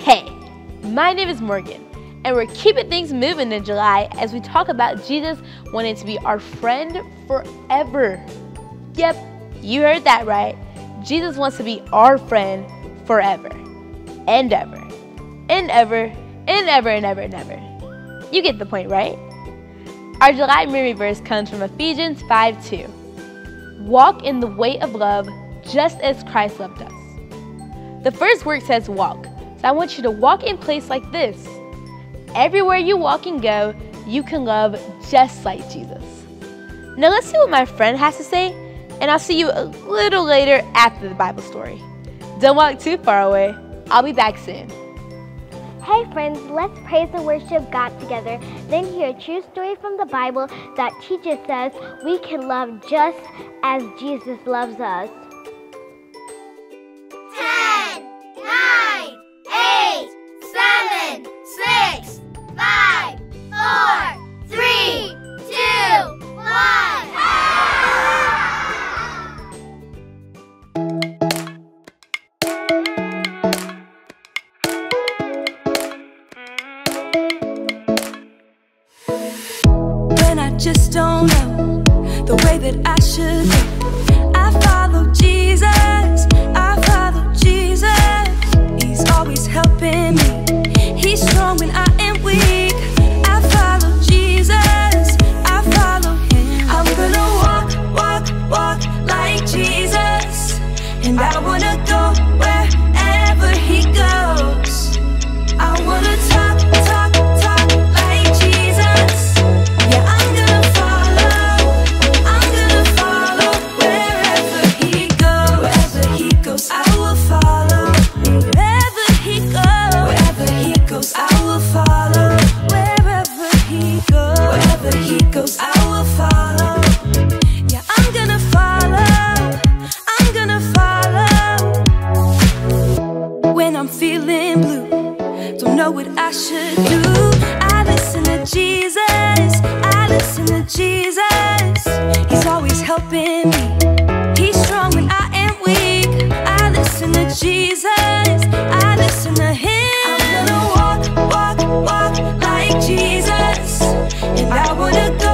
Hey, my name is Morgan, and we're keeping things moving in July as we talk about Jesus wanting to be our friend forever. Yep, you heard that right. Jesus wants to be our friend forever and ever and ever and ever and ever and ever. You get the point, right? Our July memory verse comes from Ephesians 5 2. Walk in the way of love just as Christ loved us. The first word says walk, so I want you to walk in place like this. Everywhere you walk and go, you can love just like Jesus. Now let's see what my friend has to say, and I'll see you a little later after the Bible story. Don't walk too far away. I'll be back soon. Hey friends, let's praise and worship God together, then hear a true story from the Bible that teaches us we can love just as Jesus loves us. Don't know the way that I should go. I follow Jesus, I follow Jesus. He's always helping me. He's strong when I am weak. I listen to Jesus, I listen to Him. I'm gonna walk, walk, walk like Jesus, and I wanna go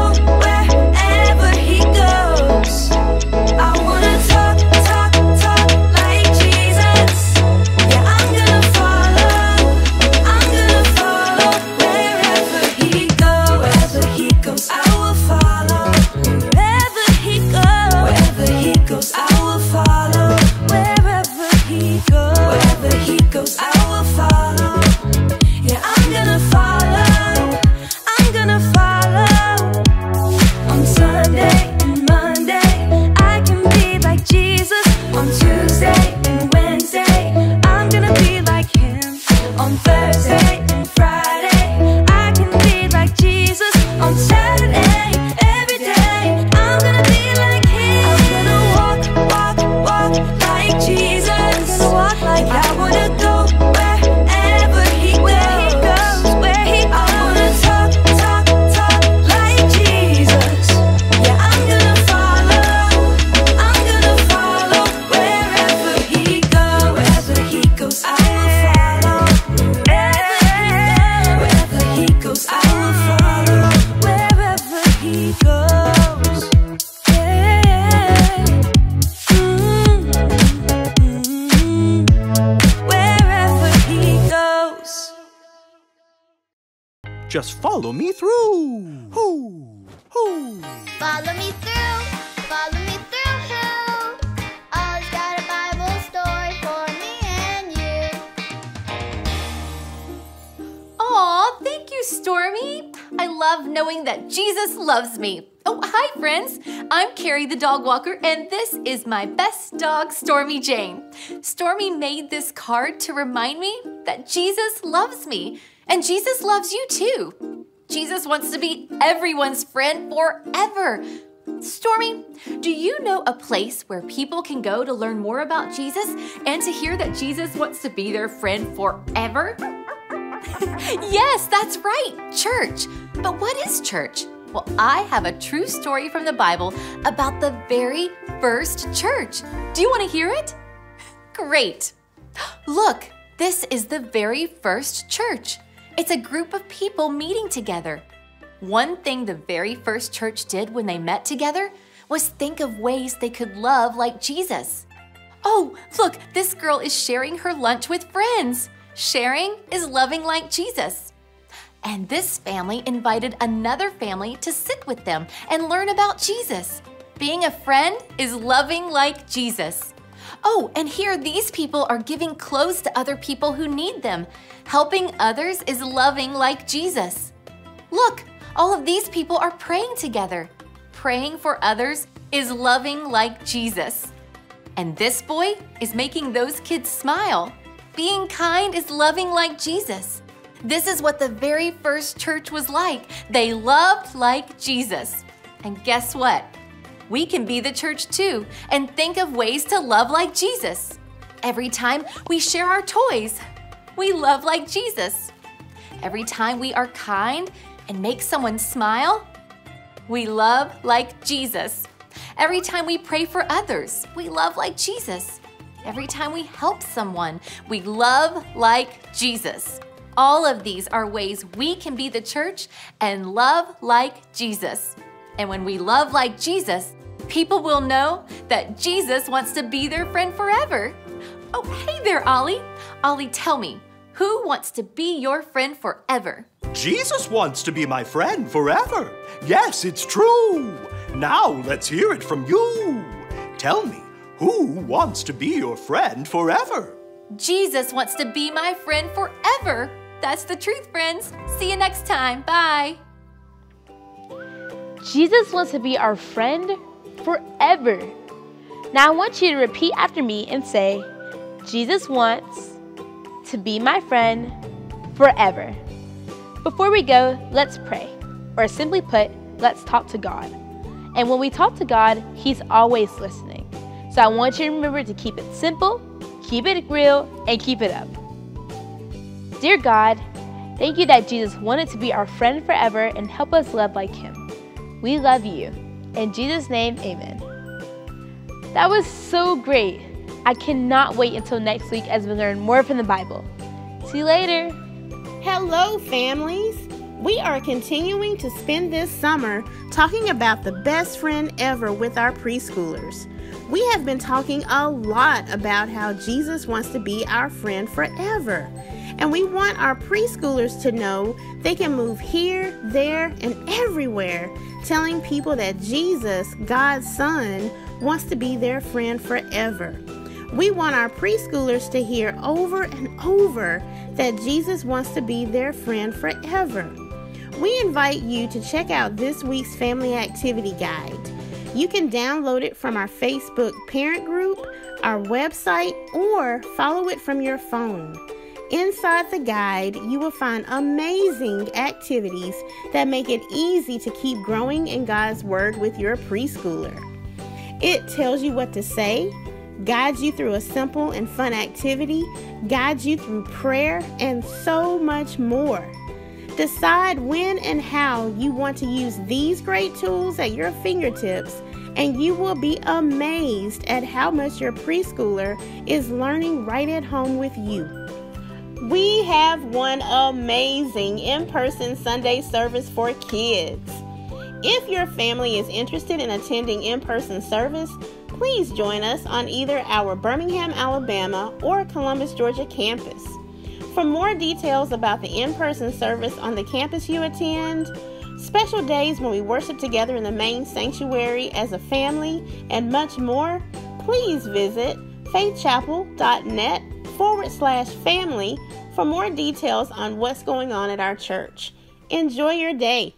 Just follow me through. I love knowing that Jesus loves me. Oh, hi, friends. I'm Carrie the dog walker, and this is my best dog, Stormy Jane. Stormy made this card to remind me that Jesus loves me, and Jesus loves you too. Jesus wants to be everyone's friend forever. Stormy, do you know a place where people can go to learn more about Jesus and to hear that Jesus wants to be their friend forever? Yes, that's right, church. But what is church? Well, I have a true story from the Bible about the very first church. Do you want to hear it? Great. Look, This is the very first church. It's a group of people meeting together. One thing the very first church did when they met together was think of ways they could love like Jesus. Oh, look, this girl is sharing her lunch with friends. Sharing is loving like Jesus. And this family invited another family to sit with them and learn about Jesus. Being a friend is loving like Jesus. Oh, and here these people are giving clothes to other people who need them. Helping others is loving like Jesus. Look, all of these people are praying together. Praying for others is loving like Jesus. And this boy is making those kids smile. Being kind is loving like Jesus. This is what the very first church was like. They loved like Jesus. And guess what? We can be the church too and think of ways to love like Jesus. Every time we share our toys, we love like Jesus. Every time we are kind and make someone smile, we love like Jesus. Every time we pray for others, we love like Jesus. Every time we help someone, we love like Jesus. All of these are ways we can be the church and love like Jesus. And when we love like Jesus, people will know that Jesus wants to be their friend forever. Oh, hey there, Ollie. Ollie, tell me, who wants to be your friend forever? Jesus wants to be my friend forever. Yes, it's true. Now let's hear it from you. Tell me, who wants to be your friend forever? Jesus wants to be my friend forever. That's the truth, friends. See you next time. Bye. Jesus wants to be our friend forever. Now I want you to repeat after me and say, Jesus wants to be my friend forever. Before we go, let's pray. Or simply put, let's talk to God. And when we talk to God, He's always listening. So I want you to remember to keep it simple, keep it real, and keep it up. Dear God, thank you that Jesus wanted to be our friend forever and help us love like Him. We love you. In Jesus' name, amen. That was so great. I cannot wait until next week as we learn more from the Bible. See you later. Hello, families. We are continuing to spend this summer talking about the best friend ever with our preschoolers. We have been talking a lot about how Jesus wants to be our friend forever. And we want our preschoolers to know they can move here, there, and everywhere, telling people that Jesus, God's Son, wants to be their friend forever. We want our preschoolers to hear over and over that Jesus wants to be their friend forever. We invite you to check out this week's family activity guide. You can download it from our Facebook parent group, our website, or follow it from your phone. Inside the guide, you will find amazing activities that make it easy to keep growing in God's Word with your preschooler. It tells you what to say, guides you through a simple and fun activity, guides you through prayer, and so much more. Decide when and how you want to use these great tools at your fingertips, and you will be amazed at how much your preschooler is learning right at home with you. We have one amazing in person Sunday service for kids. If your family is interested in attending in person service, please join us on either our Birmingham, Alabama or Columbus, Georgia campus. For more details about the in person service on the campus you attend, special days when we worship together in the main sanctuary as a family, and much more, please visit faithchapel.net forward slash family for more details on what's going on at our church. Enjoy your day.